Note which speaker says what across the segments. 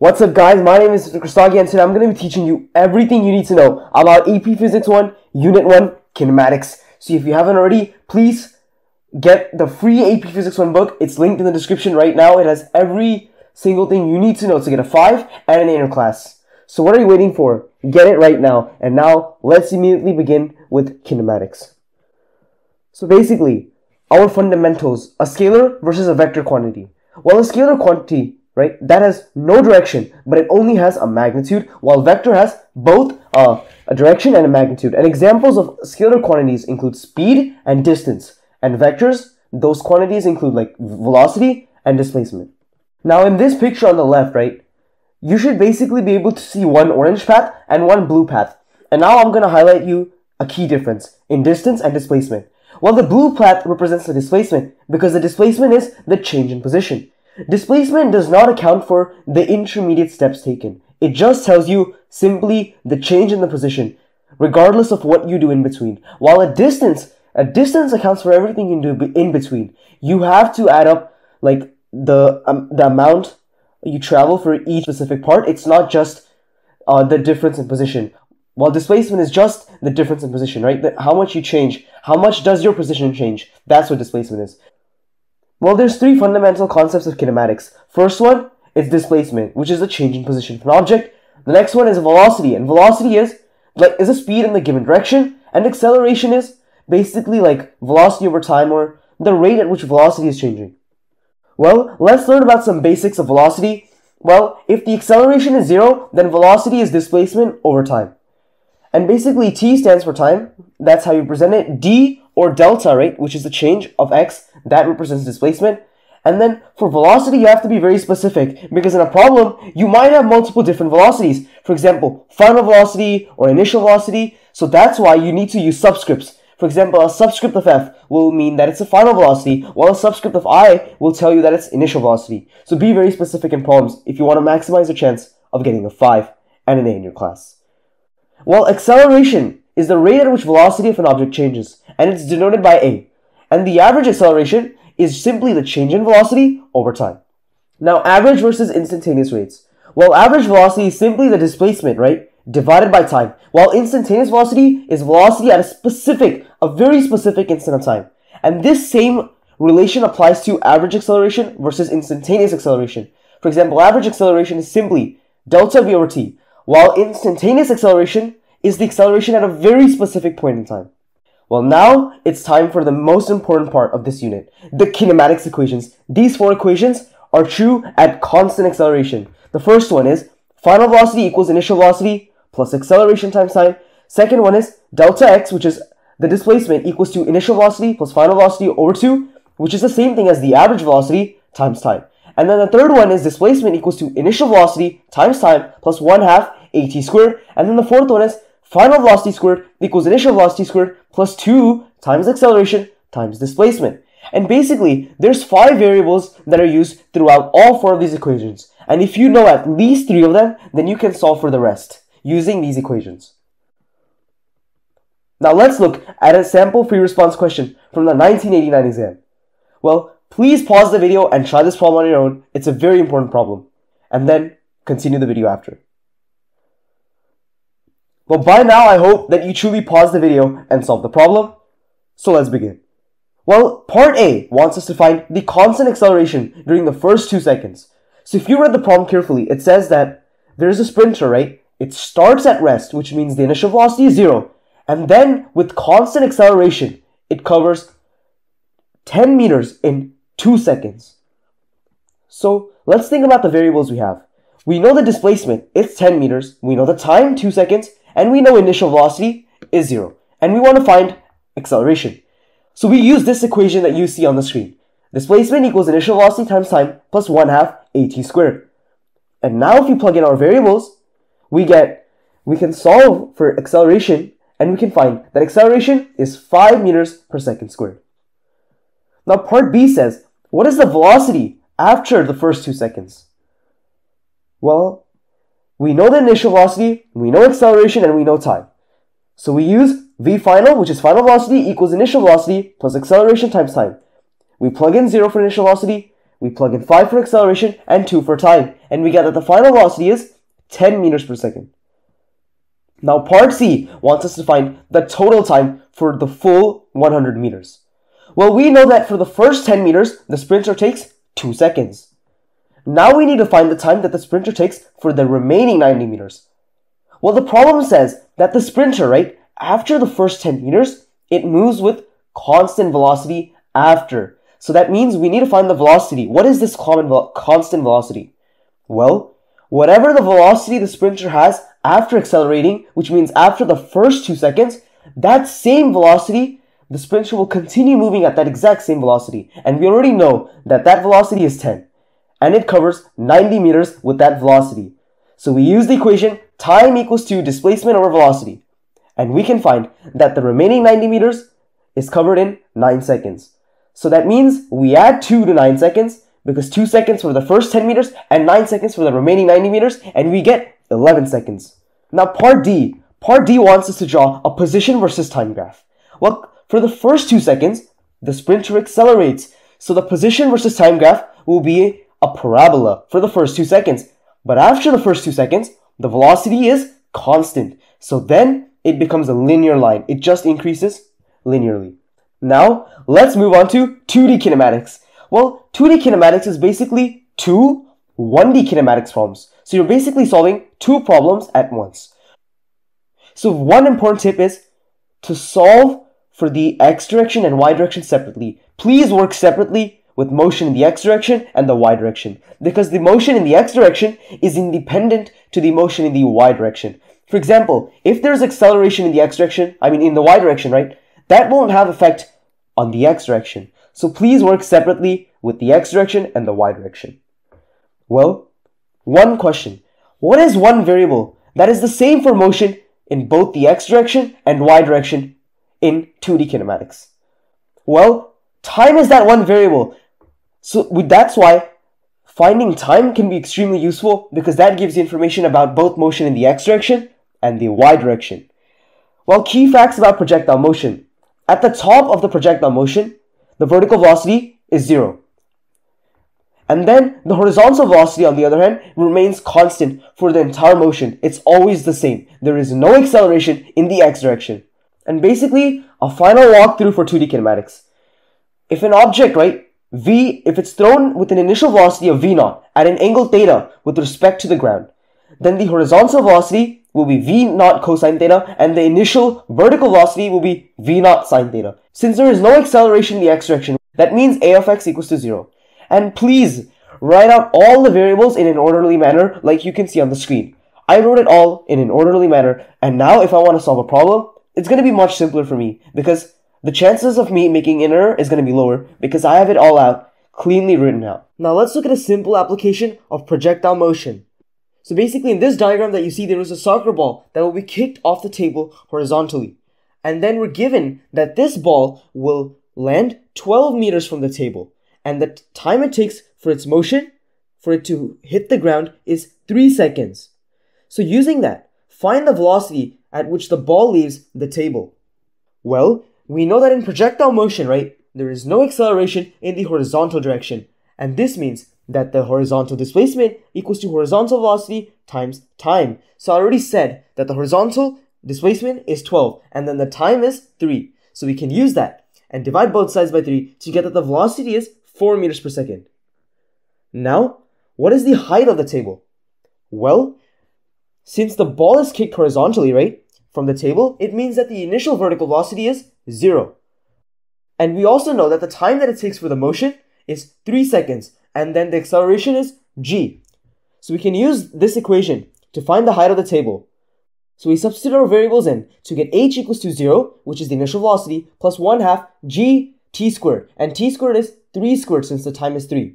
Speaker 1: What's up guys, my name is Mr. Rustagi and today I'm going to be teaching you everything you need to know about AP Physics 1, Unit 1, Kinematics. So if you haven't already, please get the free AP Physics 1 book. It's linked in the description right now. It has every single thing you need to know to get a 5 and an A in class. So what are you waiting for? Get it right now. And now let's immediately begin with kinematics. So basically, our fundamentals, a scalar versus a vector quantity. Well, a scalar quantity right? That has no direction, but it only has a magnitude, while vector has both uh, a direction and a magnitude. And examples of scalar quantities include speed and distance. And vectors, those quantities include like velocity and displacement. Now in this picture on the left, right, you should basically be able to see one orange path and one blue path. And now I'm going to highlight you a key difference in distance and displacement. Well, the blue path represents the displacement because the displacement is the change in position. Displacement does not account for the intermediate steps taken. It just tells you simply the change in the position, regardless of what you do in between. While a distance, a distance accounts for everything you do in between. You have to add up like the um, the amount you travel for each specific part. It's not just uh, the difference in position. While displacement is just the difference in position, right? The, how much you change, how much does your position change? That's what displacement is. Well, there's three fundamental concepts of kinematics. First one is displacement, which is the change in position of an object. The next one is velocity, and velocity is like is a speed in the given direction, and acceleration is basically like velocity over time or the rate at which velocity is changing. Well, let's learn about some basics of velocity. Well, if the acceleration is zero, then velocity is displacement over time. And basically t stands for time. That's how you present it. d or delta, right, which is the change of x, that represents displacement. And then for velocity, you have to be very specific because in a problem, you might have multiple different velocities. For example, final velocity or initial velocity. So that's why you need to use subscripts. For example, a subscript of f will mean that it's a final velocity, while a subscript of i will tell you that it's initial velocity. So be very specific in problems if you want to maximize your chance of getting a 5 and an A in your class. Well, acceleration is the rate at which velocity of an object changes, and it's denoted by a. And the average acceleration is simply the change in velocity over time. Now, average versus instantaneous rates. Well, average velocity is simply the displacement, right? Divided by time. While instantaneous velocity is velocity at a specific, a very specific instant of time. And this same relation applies to average acceleration versus instantaneous acceleration. For example, average acceleration is simply delta v over t, while instantaneous acceleration is the acceleration at a very specific point in time. Well, now it's time for the most important part of this unit, the kinematics equations. These four equations are true at constant acceleration. The first one is final velocity equals initial velocity plus acceleration times time. Second one is delta x, which is the displacement equals to initial velocity plus final velocity over 2, which is the same thing as the average velocity times time. And then the third one is displacement equals to initial velocity times time plus 1 half at squared. And then the fourth one is final velocity squared equals initial velocity squared plus 2 times acceleration times displacement. And basically, there's five variables that are used throughout all four of these equations. And if you know at least three of them, then you can solve for the rest using these equations. Now let's look at a sample free response question from the 1989 exam. Well, please pause the video and try this problem on your own. It's a very important problem. And then continue the video after. Well, by now I hope that you truly paused the video and solved the problem. So let's begin. Well, part A wants us to find the constant acceleration during the first two seconds. So if you read the problem carefully, it says that there's a sprinter, right? It starts at rest, which means the initial velocity is zero. And then with constant acceleration, it covers 10 meters in two seconds. So let's think about the variables we have. We know the displacement, it's 10 meters. We know the time, 2 seconds and we know initial velocity is zero. And we want to find acceleration. So we use this equation that you see on the screen. Displacement equals initial velocity times time plus 1 half at squared. And now if you plug in our variables, we get, we can solve for acceleration and we can find that acceleration is 5 meters per second squared. Now part B says, what is the velocity after the first two seconds? Well, we know the initial velocity, we know acceleration, and we know time. So we use v final, which is final velocity equals initial velocity plus acceleration times time. We plug in 0 for initial velocity, We plug in 5 for acceleration and 2 for time. And we get that the final velocity is 10 meters per second. Now part C wants us to find the total time for the full 100 meters. Well, we know that for the first 10 meters, the sprinter takes 2 seconds. Now we need to find the time that the sprinter takes for the remaining 90 meters. Well, the problem says that the sprinter, right, after the first 10 meters, it moves with constant velocity after. So that means we need to find the velocity. What is this common constant velocity? Well, whatever the velocity the sprinter has after accelerating, which means after the first two seconds, that same velocity, the sprinter will continue moving at that exact same velocity. And we already know that that velocity is 10. And it covers 90 meters with that velocity. So we use the equation time equals to displacement over velocity. And we can find that the remaining 90 meters is covered in 9 seconds. So that means we add 2 to 9 seconds because 2 seconds for the first 10 meters and 9 seconds for the remaining 90 meters and we get 11 seconds. Now part D. Part D wants us to draw a position versus time graph. Well, for the first 2 seconds, the sprinter accelerates. So the position versus time graph will be a parabola for the first 2 seconds. But after the first 2 seconds, the velocity is constant. So then it becomes a linear line. It just increases linearly. Now, let's move on to 2D kinematics. Well, 2D kinematics is basically two 1D kinematics problems. So you're basically solving two problems at once. So one important tip is to solve for the x direction and y direction separately. Please work separately with motion in the x direction and the y direction because the motion in the x direction is independent to the motion in the y direction. For example, if there's acceleration in the x direction, I mean in the y direction, right? That won't have effect on the x direction. So please work separately with the x direction and the y direction. Well, one question. What is one variable that is the same for motion in both the x direction and y direction in 2D kinematics? Well, time is that one variable. So that's why finding time can be extremely useful because that gives you information about both motion in the x direction and the y direction. Well, key facts about projectile motion. At the top of the projectile motion, the vertical velocity is zero. And then the horizontal velocity, on the other hand, remains constant for the entire motion. It's always the same. There is no acceleration in the x direction. And basically, a final walkthrough for 2D kinematics. If an object, right, v, if it's thrown with an initial velocity of v naught at an angle theta with respect to the ground, then the horizontal velocity will be v naught cosine theta and the initial vertical velocity will be v naught sine theta. Since there is no acceleration in the x direction, that means a of x equals to 0. And please write out all the variables in an orderly manner like you can see on the screen. I wrote it all in an orderly manner and now if I want to solve a problem, it's going to be much simpler for me because the chances of me making an error is going to be lower because I have it all out, cleanly written out. Now let's look at a simple application of projectile motion. So basically in this diagram that you see there is a soccer ball that will be kicked off the table horizontally. And then we're given that this ball will land 12 meters from the table and the time it takes for its motion for it to hit the ground is 3 seconds. So using that, find the velocity at which the ball leaves the table. Well, we know that in projectile motion, right, there is no acceleration in the horizontal direction. And this means that the horizontal displacement equals to horizontal velocity times time. So I already said that the horizontal displacement is 12 and then the time is 3. So we can use that and divide both sides by 3 to get that the velocity is 4 meters per second. Now, what is the height of the table? Well, since the ball is kicked horizontally, right, from the table, it means that the initial vertical velocity is 0. And we also know that the time that it takes for the motion is 3 seconds, and then the acceleration is g. So we can use this equation to find the height of the table. So we substitute our variables in to get h equals to 0, which is the initial velocity, plus 1 half g t squared. And t squared is 3 squared since the time is 3.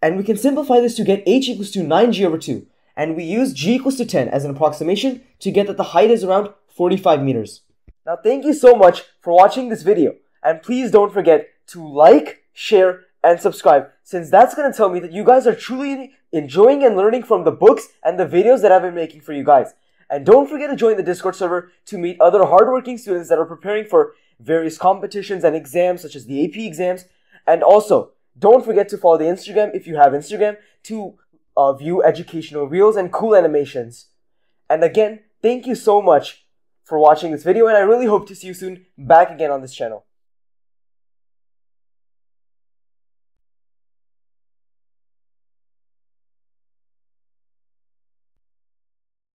Speaker 1: And we can simplify this to get h equals to 9g over 2. And we use g equals to 10 as an approximation to get that the height is around 45 meters. Now thank you so much for watching this video. And please don't forget to like, share, and subscribe since that's going to tell me that you guys are truly enjoying and learning from the books and the videos that I've been making for you guys. And don't forget to join the Discord server to meet other hardworking students that are preparing for various competitions and exams such as the AP exams and also, Don't forget to follow the Instagram if you have Instagram to uh, view educational reels and cool animations. And again, thank you so much for watching this video and I really hope to see you soon back again on this channel.